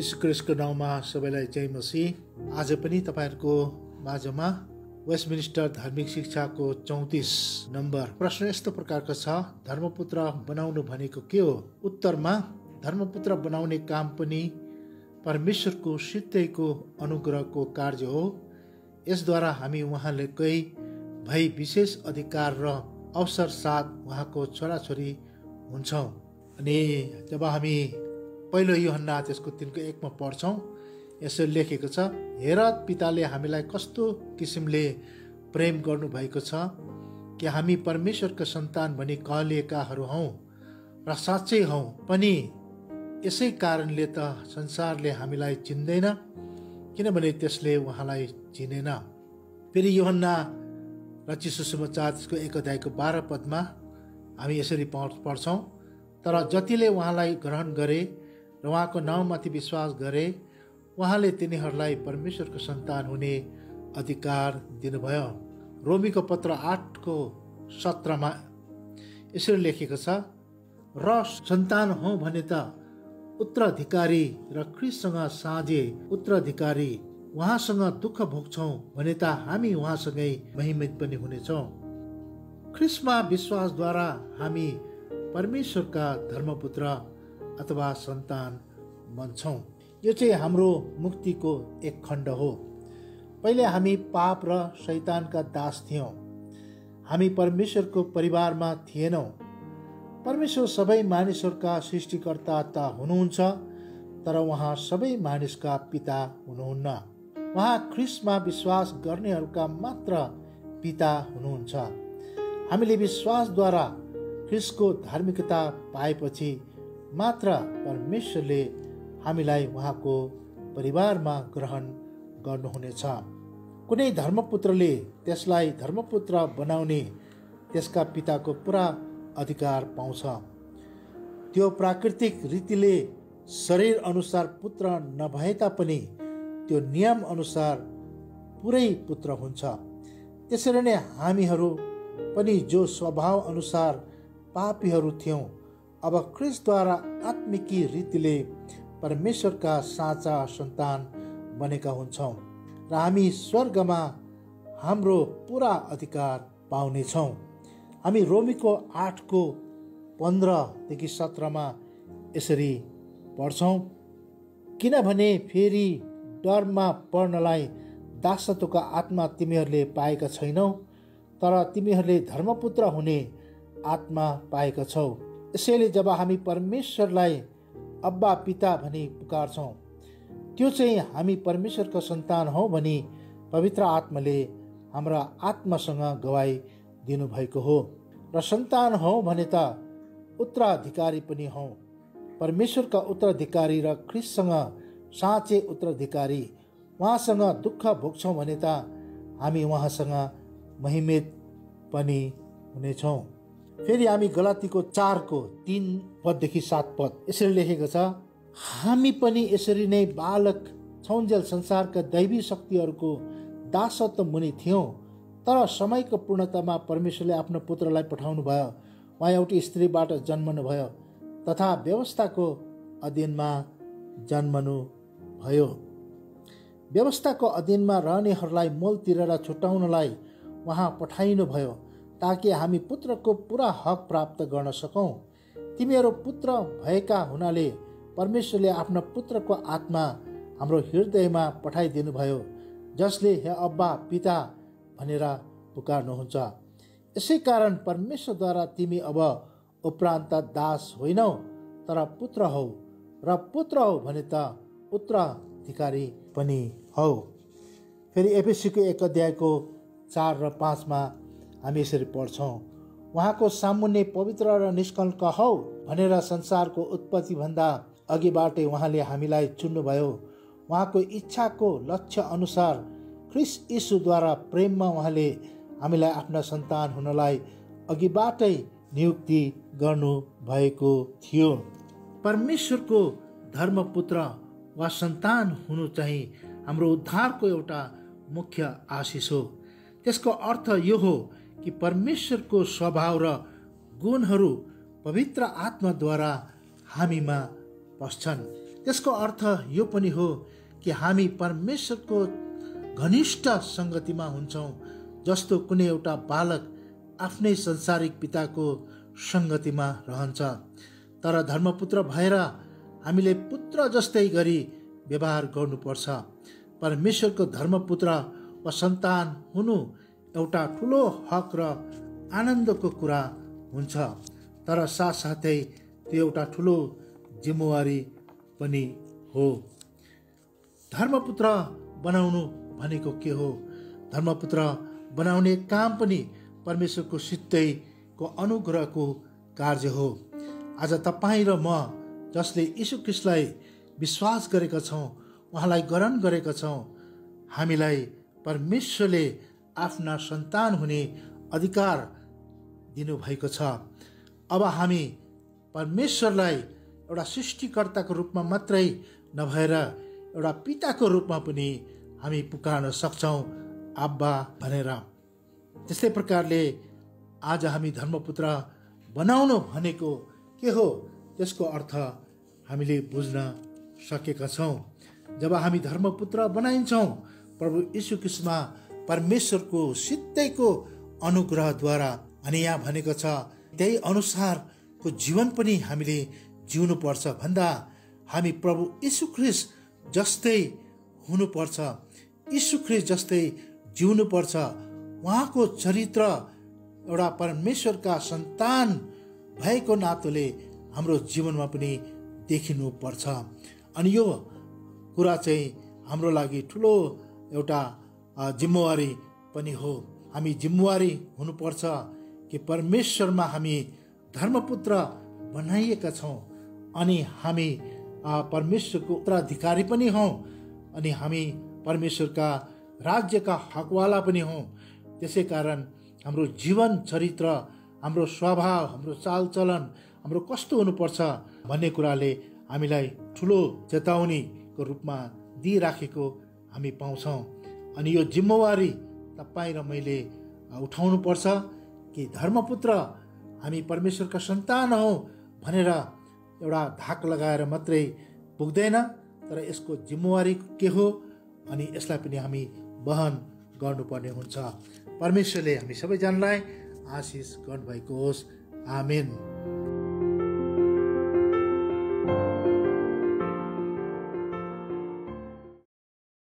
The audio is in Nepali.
यीशुक्रिस्टको नाउँमा सबैलाई जय मसी आज पनि तपाईँहरूको माझमा वेस्टमिनिस्टर धार्मिक शिक्षाको चौतिस नम्बर प्रश्न यस्तो प्रकारको छ धर्मपुत्र बनाउनु भनेको के हो? उत्तरमा धर्मपुत्र बनाउने काम पनि परमेश्वरको सिद्धैको अनुग्रहको कार्य हो। यसद्वारा हामी उहाँले कोही भई विशेष अधिकार र अवसर साथ उहाँको छोराछोरी हुन्छौँ। अनि जब हामी पहिलो योहन्ना त्यसको तिनको एकमा पढ्छौँ। यसो लेखेको छ हेर पिताले हामीलाई कस्तो किसिमले प्रेम गर्नुभएको छ कि हामी परमेश्वरका सन्तान भनी कहलिएकाहरू हौँ र साँच्चै हौँ? पनि यसै कारणले त संसारले हामीलाई चिन्दैन किनभने त्यसले उहाँलाई चिनेन। फेरि योहन्ना रची सुसमाचार त्यसको एक अध्यायको बाह्र पदमा हामी यसरी पढ्छौँ तर जतिले उहाँलाई ग्रहण गरे र उहाँको नाउँमाथि विश्वास गरे उहाँले तिनीहरूलाई परमेश्वरको सन्तान हुने अधिकार दिनुभयो। रोमीको पत्र आठको सत्रमा यसरी लेखेको छ र सन्तान हौ भने त उत्तराधिकारी र ख्रिससँग साझे उत्तराधिकारी उहाँसँग दुःख भोग्छौँ भने त हामी उहाँसँगै महिमित पनि हुनेछौँ। ख्रिसमा विश्वासद्वारा हामी परमेश्वरका धर्मपुत्र अथवा सन्तान बन्छौँ। यो चाहिँ हाम्रो मुक्तिको एक खण्ड हो। पहिले हामी पाप र शैतानका दास थियौँ। हामी परमेश्वरको परिवारमा थिएनौँ। परमेश्वर सबै मानिसहरूका सृष्टिकर्ता त हुनुहुन्छ तर उहाँ सबै मानिसका पिता हुनुहुन्न। उहाँ ख्रिसमा विश्वास गर्नेहरूका मात्र पिता हुनुहुन्छ। हामीले विश्वासद्वारा ख्रिसको धार्मिकता पाएपछि मात्र परमेश्वरले हामीलाई उहाँको परिवारमा ग्रहण गर्नुहुनेछ। कुनै धर्मपुत्रले त्यसलाई धर्मपुत्र बनाउने त्यसका पिताको पुरा अधिकार पाउँछ। त्यो प्राकृतिक रीतिले शरीर अनुसार पुत्र नभए तापनि त्यो नियम अनुसार पुरै पुत्र हुन्छ। त्यसरी नै हामीहरू पनि जो स्वभाव अनुसार पापीहरू थियौँ अब क्रिसद्वारा आत्मिकी रीतिले परमेश्वरका साँचा सन्तान बनेका हुन्छौँ र हामी स्वर्गमा हाम्रो पुरा अधिकार पाउनेछौँ। हामी रोमीको आठको पन्ध्रदेखि सत्रमा यसरी पढ्छौँ किनभने फेरि डरमा पढ्नलाई दासत्वको आत्मा तिमीहरूले पाएका छैनौ तर तिमीहरूले धर्मपुत्र हुने आत्मा पाएका छौ। यसैले जब हामी परमेश्वरलाई अब्बा पिता भनी पुकार्छौँ त्यो चाहिँ हामी परमेश्वरको सन्तान हौ भनी पवित्र आत्माले हाम्रा आत्मासँग गवाई दिनुभएको हो। र सन्तान हौ भने त उत्तराधिकारी पनि हौ। परमेश्वरका उत्तराधिकारी र ख्रिससँग साँचे उत्तराधिकारी उहाँसँग दुःख भोग्छौँ भने त हामी उहाँसँग महिमित पनि हुनेछौँ। फेरि हामी गलातीको चारको तिन पददेखि सात पद यसरी लेखेको छ हामी पनि यसरी नै बालक छौन्जेल संसारका दैवी शक्तिहरूको दासत्व मुनि थियौँ तर समयको पूर्णतामा परमेश्वरले आफ्नो पुत्रलाई पठाउनु भयो। उहाँ एउटी स्त्रीबाट जन्मनु भयो तथा व्यवस्थाको अधीनमा जन्मनु भयो। व्यवस्थाको अधीनमा रहनेहरूलाई मोल तिरेर छुट्याउनलाई उहाँ पठाइनु भयो। ताकि हामी पुत्रको पुरा हक प्राप्त गर्न सकौँ। तिमीहरू पुत्र भएका हुनाले परमेश्वरले आफ्नो पुत्रको आत्मा हाम्रो हृदयमा पठाइदिनु भयो जसले हे अब्बा पिता भनेर पुकार्नुहुन्छ। यसै कारण परमेश्वरद्वारा तिमी अब उपरान्त दास होइनौ तर पुत्र हौ र पुत्र हौ भने त उत्तराधिकारी पनि हौ। फेरि एपिसीको एक अध्यायको चार र पाँचमा हामी यसरी पढ्छौँ उहाँको सामुन्ने पवित्र र निष्कल्क हौ भनेर संसारको उत्पत्तिभन्दा अघिबाटै उहाँले हामीलाई चुन्नुभयो। उहाँको इच्छाको लक्ष्य अनुसार ख्रिस यीशुद्वारा प्रेममा उहाँले हामीलाई आफ्ना सन्तान हुनलाई अघिबाटै नियुक्ति गर्नु भएको थियो। परमेश्वरको धर्मपुत्र वा सन्तान हुनु चाहिँ हाम्रो उद्धारको एउटा मुख्य आशिष हो। त्यसको अर्थ यो हो कि परमेश्वरको स्वभाव र गुणहरू पवित्र आत्माद्वारा हामीमा पस्छन्। त्यसको अर्थ यो पनि हो कि हामी परमेश्वरको घनिष्ठ सङ्गतिमा हुन्छौँ जस्तो कुनै एउटा बालक आफ्नै संसारिक पिताको सङ्गतिमा रहन्छ। तर धर्मपुत्र भएर हामीले पुत्र जस्तै गरी व्यवहार गर्नुपर्छ। परमेश्वरको धर्मपुत्र वा सन्तान हुनु एउटा ठुलो हक र आनन्दको कुरा हुन्छ। तर साथसाथै त्यो एउटा ठुलो जिम्मेवारी पनि हो। धर्मपुत्र बनाउनु भनेको के हो? धर्मपुत्र बनाउने काम पनि परमेश्वरको सित्तैको अनुग्रहको कार्य हो। आज तपाईँ र म जसले यीशु ख्रिस्टलाई विश्वास गरेका छौँ उहाँलाई ग्रहण गरेका छौँ हामीलाई परमेश्वरले आफ्ना सन्तान हुने अधिकार दिनुभएको छ। अब हामी परमेश्वरलाई एउटा सृष्टिकर्ताको रूपमा मात्रै नभएर एउटा पिताको रूपमा पनि हामी पुकार्न सक्छौँ आब्बा भनेर। त्यस्तै प्रकारले आज हामी धर्मपुत्र बनाउनु भनेको के हो त्यसको अर्थ हामीले बुझ्न सकेका छौँ। जब हामी धर्मपुत्र बनाइन्छौँ प्रभु यीशु कृष्णमा परमेश्वरको सित्तैको अनुग्रहद्वारा अनि यहाँ भनेको छ त्यही अनुसारको जीवन पनि हामीले जिउनु पर्छ भन्दा हामी प्रभु यीशु ख्रिस्ट जस्तै हुनुपर्छ यीशु ख्रिस्ट जस्तै जिउनु पर्छ उहाँको चरित्र एउटा परमेश्वरका सन्तान भएको नातोले हाम्रो जीवनमा पनि देखिनु पर्छ अनि यो कुरा चाहिँ हाम्रो लागि ठुलो एउटा जिम्मेवारी पनि हो। हामी जिम्मेवारी हुनुपर्छ कि परमेश्वरमा हामी धर्मपुत्र बनाइएका छौँ अनि हामी परमेश्वरको उत्तराधिकारी पनि हौँ अनि हामी परमेश्वरका राज्यका हकवाला पनि हौँ। त्यसै कारण हाम्रो जीवन चरित्र हाम्रो स्वभाव हाम्रो चालचलन हाम्रो कस्तो हुनुपर्छ भन्ने कुराले हामीलाई ठुलो चेतावनीको रूपमा दिइराखेको हामी पाउँछौँ। अनि यो जिम्मेवारी तपाईँ र मैले उठाउनुपर्छ कि धर्मपुत्र हामी परमेश्वरका सन्तान हौ भनेर एउटा धाक लगाएर मात्रै पुग्दैन तर यसको जिम्मेवारी के हो अनि यसलाई पनि हामी वहन गर्नुपर्ने हुन्छ। परमेश्वरले हामी सबैजनालाई आशिष गर्नुभएको होस्। आमेन।